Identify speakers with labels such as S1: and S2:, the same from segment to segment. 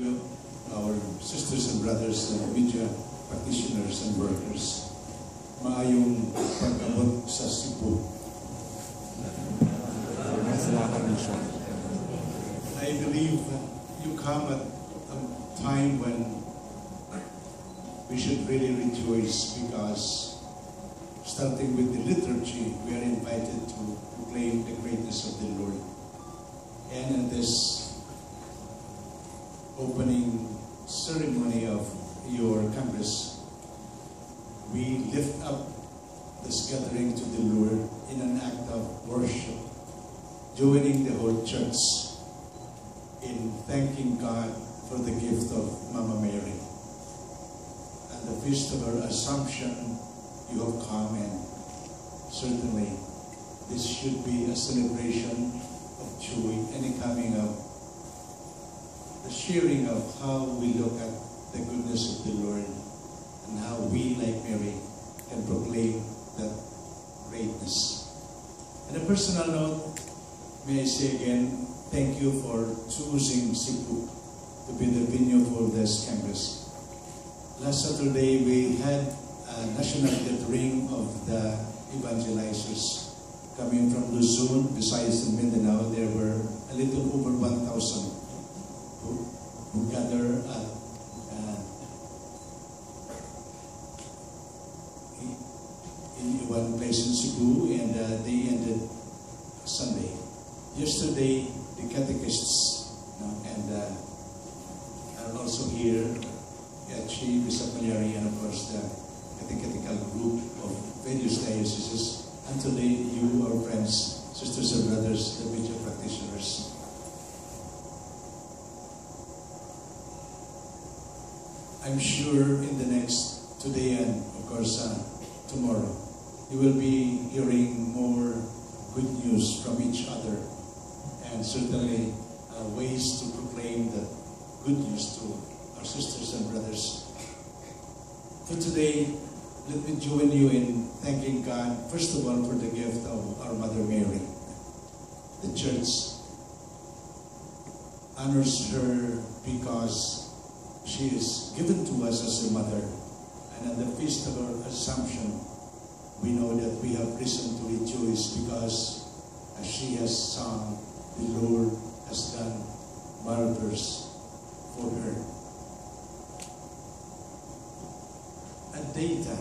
S1: our sisters and brothers, uh, media practitioners and workers, maayong pag-abot sa Cebu. I believe you come at a time when we should really rejoice because starting with the liturgy, we are invited to proclaim the greatness of the Lord. And in this opening ceremony of your Congress, we lift up this gathering to the Lord in an act of worship, joining the whole church in thanking God for the gift of Mama Mary. And the feast of her Assumption, you have come and certainly this should be a celebration of joy and a coming of the sharing of how we look at the goodness of the Lord and how we, like Mary, can proclaim that greatness. On a personal note, may I say again, thank you for choosing Cebu to be the venue for this Congress. Last Saturday, we had a national gathering of the evangelizers coming from Luzon, Visayas and Mindanao. There were a little over 1,000 who, who gather at uh, in one place in Cebu, and uh, they ended Sunday. Yesterday, the catechists you know, and uh, are also here at Bishop Malyari, and of course the catechetical group of various dioceses. And today, you, our friends, sisters and brothers, the media practitioners, I'm sure in the next today and of course uh, tomorrow, you will be hearing more good news from each other and certainly uh, ways to proclaim the good news to our sisters and brothers. For today, let me join you in thanking God, first of all, for the gift of our Mother Mary. The church honors her because she is given to us as a mother. And at the feast of our Assumption, we know that we have reason to rejoice because as she has sung, the Lord has done marvels for her. A data,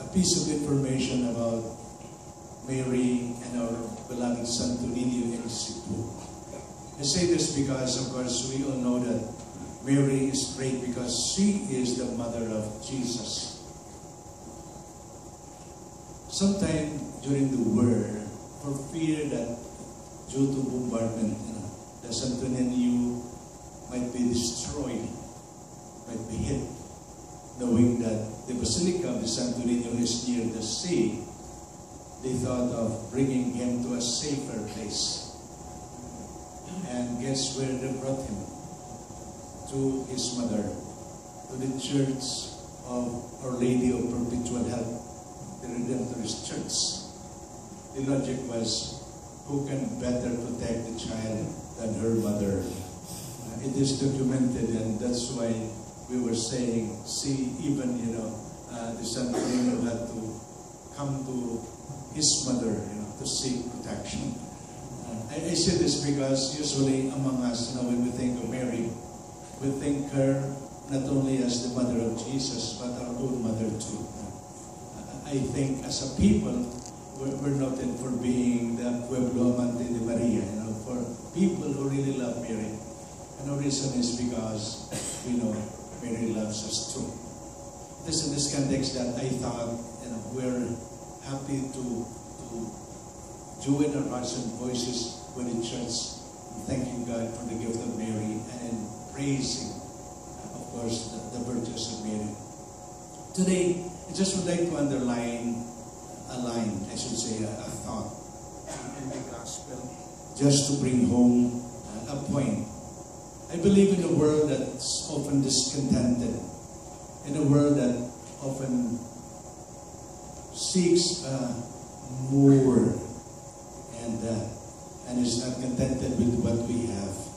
S1: a piece of information about Mary and our beloved Santo Niño in Cebu. I say this because, of course, we all know that Mary is great because she is the mother of Jesus. Sometime during the war, for fear that due to bombardment, you know, the Santo Niño might be destroyed, might be hit, knowing that the Basilica of the Santo is near the sea, they thought of bringing him to a safer place. And guess where they brought him? To his mother, to the church of Our Lady of Perpetual Help, the Redemptorist Church. The logic was, who can better protect the child than her mother? Uh, it is documented, and that's why we were saying, see, even, you know, uh, the Santo Niño had to come to his mother, you know, to seek protection. Uh, I, I say this because usually among us, you know, when we think of Mary, we think her not only as the mother of Jesus, but our own mother too. I think as a people, we're, we're noted for being the Pueblo Amante de Maria, you know, for people who really love Mary. And the reason is because you know Mary loves us too. It is in this context that I thought, you know, we're happy to, to join our hearts and voices with the church, thanking God for the gift of Mary and praising, uh, of course, the, the virtues of Mary. Today, I just would like to underline a line, I should say, a, a thought in the gospel, just to bring home a point. I believe in a world that's often discontented, in a world that often seeks uh, more and uh, and is not contented with what we have.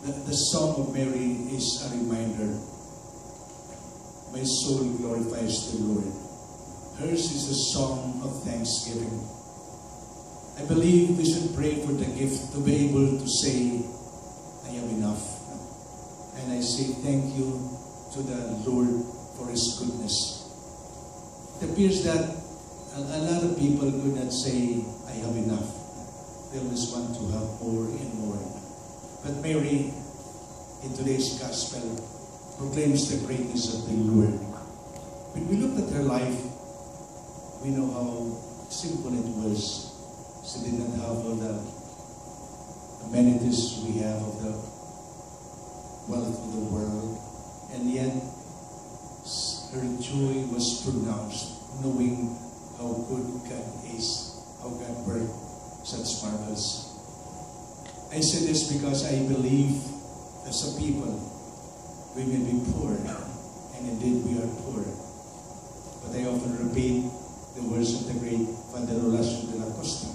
S1: The, the Song of Mary is a reminder. My soul glorifies the Lord. Hers is a song of thanksgiving. I believe we should pray for the gift to be able to say, I am enough. And I say thank you to the Lord for His goodness. It appears that a, a lot of people could not say, I have enough. They always want to have more and more. But Mary, in today's gospel, proclaims the greatness of the Lord. When we look at her life, we know how simple it was. She did not have all the amenities we have of the wealth of the world. And yet, her joy was pronounced, knowing how good God is, how God worked such marvels. I say this because I believe as a people, we may be poor, and indeed we are poor. But I often repeat the words of the great Horacio de la Costa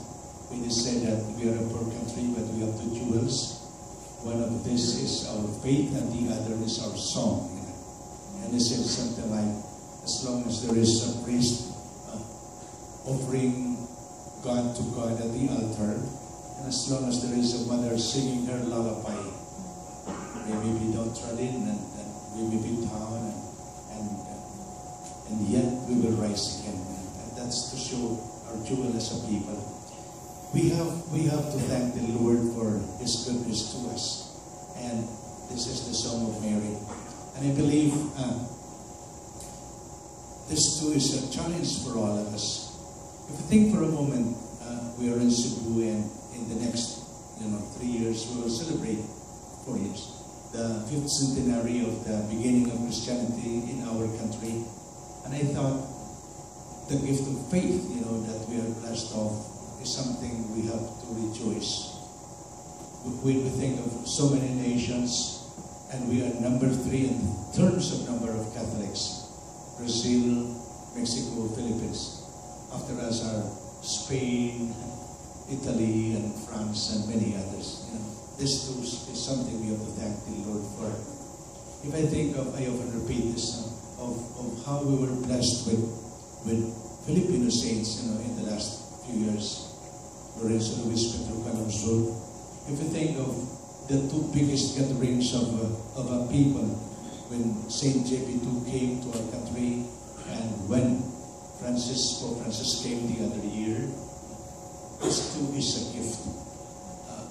S1: when he said that we are a poor country, but we have two jewels. One of this is our faith, and the other is our song. And he said something like, as long as there is a priest uh, offering God to God at the altar, as long as there is a mother singing her lullaby, maybe we don't run in and, and we may be down and, and, and yet we will rise again. And that's to show our jewel as a people. We have, we have to thank the Lord for His goodness to us. And this is the Song of Mary. And I believe uh, this too is a challenge for all of us. If you think for a moment, uh, we are in the next you know, three years we will celebrate, four years, the fifth centenary of the beginning of Christianity in our country. And I thought the gift of faith, you know, that we are blessed of is something we have to rejoice. When we think of so many nations, and we are number three in terms of number of Catholics, Brazil, Mexico, Philippines. After us are Spain, Italy, and France, and many others. This too is something we have to thank the Lord for. If I think of, I often repeat this, uh, of, of how we were blessed with, with Filipino saints, you know, in the last few years. Lorenzo Ruiz Pedro Calungsod. If you think of the two biggest gatherings of, uh, of a people, when Saint JP2 came to our country, and when Francis, Pope Francis came the other year, this too is a gift.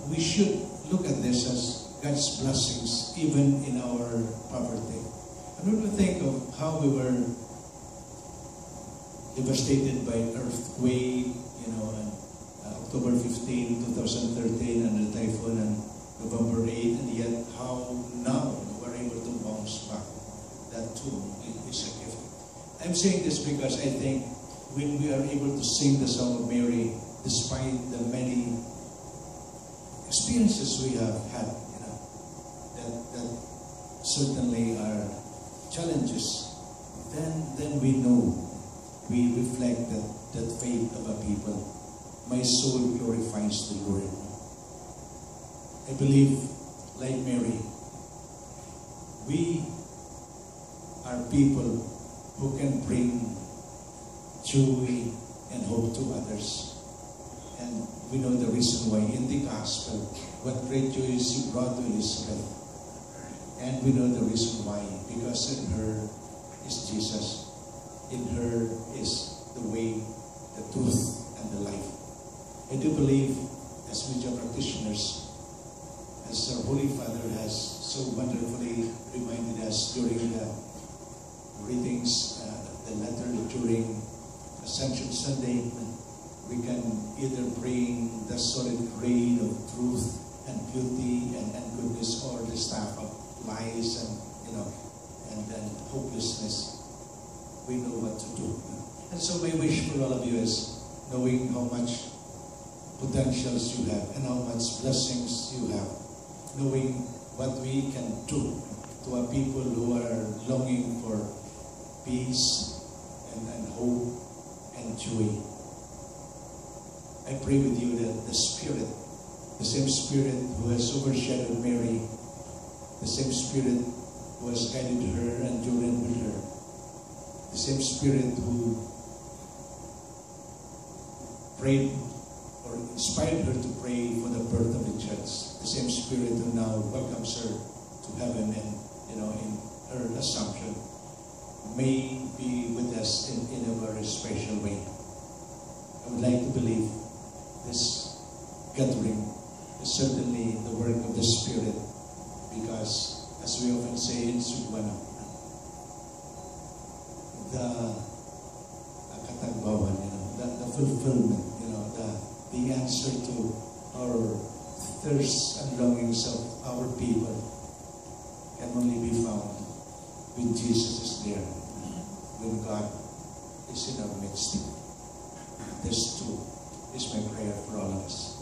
S1: We should look at this as God's blessings, even in our poverty. When we think of how we were devastated by earthquake, you know, and, uh, October 15, 2013, and the typhoon, and November 8, and yet how now we're able to bounce back. That too is a gift. I'm saying this because I think when we are able to sing the Song of Mary, despite the many experiences we have had, you know, that, that certainly are challenges, then, then we know, we reflect that, that faith of a people. My soul glorifies the Lord. I believe, like Mary, we are people who can bring joy and hope to others. And we know the reason why in the gospel, what great joy is he brought to Elizabeth. And we know the reason why, because in her is Jesus. In her is the way, the truth, and the life. I do believe, as media practitioners, as our Holy Father has so wonderfully reminded us during the readings, uh, the letter during Ascension Sunday, we can either bring the solid grain of truth and beauty and, and goodness or the staff of lies and, you know, and hopelessness. We know what to do. And so my wish for all of you is knowing how much potentials you have and how much blessings you have, knowing what we can do to a people who are longing for peace and, and hope and joy. I pray with you that the Spirit, the same Spirit who has overshadowed Mary the same Spirit who has guided her and journeyed with her, the same Spirit who prayed or inspired her to pray for the birth of the church, the same Spirit who now welcomes her to heaven and, you know, in her assumption, may be with us in, in a very special way. I would like to believe this gathering is certainly the work of the Spirit because, as we often say in Cebuano, the uh, katagbawan, you know, the, the fulfillment, you know, the, the answer to our thirsts and longings of our people can only be found when Jesus is there, when God is in our midst. This too is my prayer for all of us.